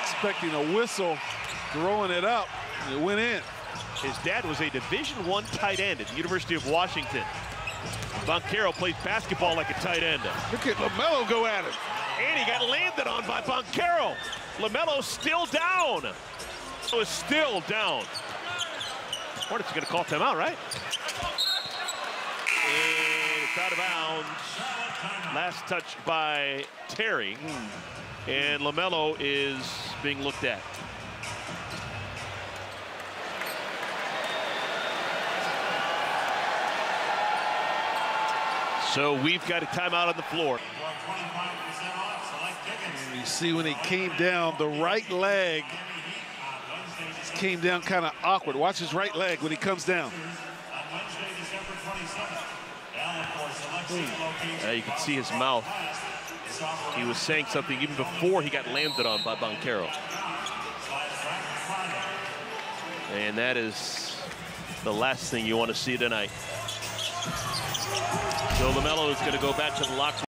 expecting a whistle, throwing it up. It went in. His dad was a Division One tight end at the University of Washington. Banchero plays basketball like a tight end. Look at LaMelo go at him. And he got landed on by Banchero. LaMelo still down. So is still down. Hornets are going to call timeout, right? And it's out of bounds. Last touch by Terry. And LaMelo is being looked at. So we've got a timeout on the floor. You see when he came down, the right leg came down kind of awkward. Watch his right leg when he comes down. Uh, you can see his mouth. He was saying something even before he got landed on by Banchero. And that is the last thing you want to see tonight. So LaMelo is going to go back to the locker